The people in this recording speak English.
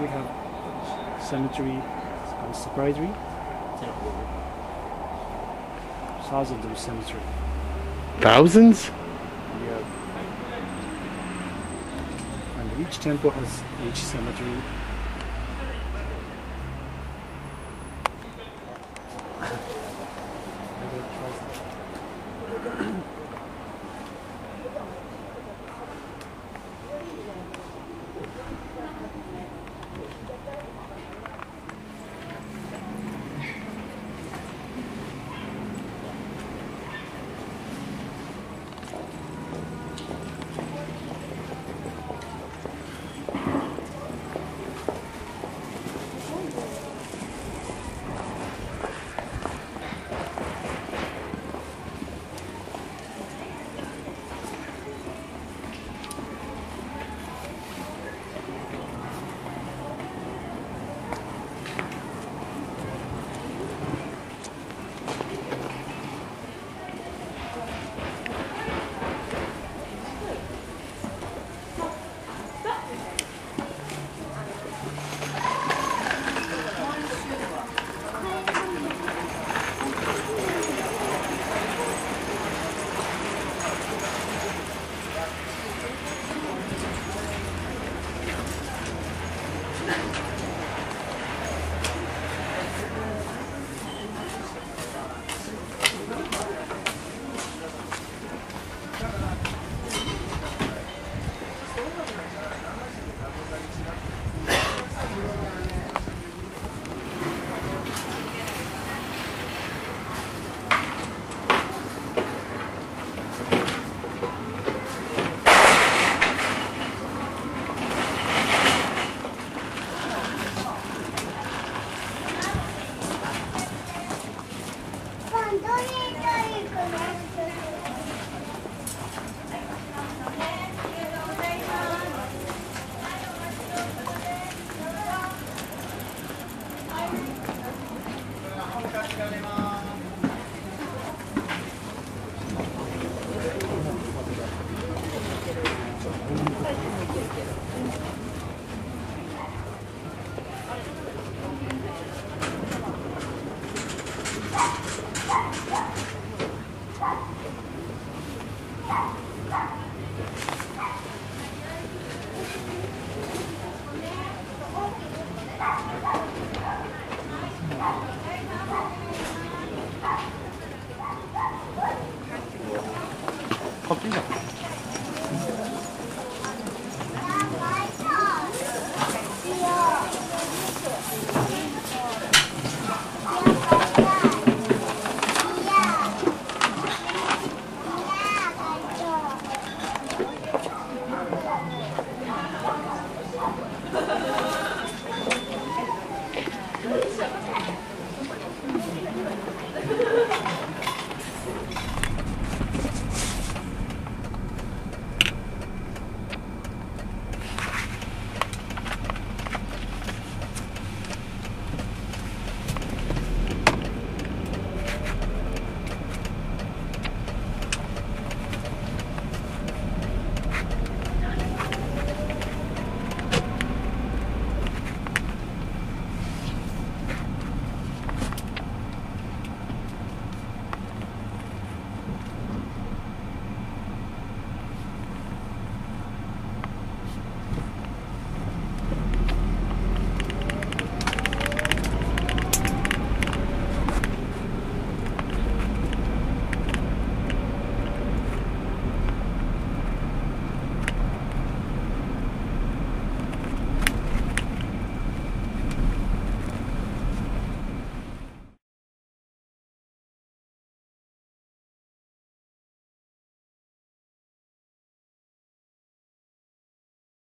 We have cemetery, and separatory, thousands of cemetery. Thousands? Yeah. And each temple has each cemetery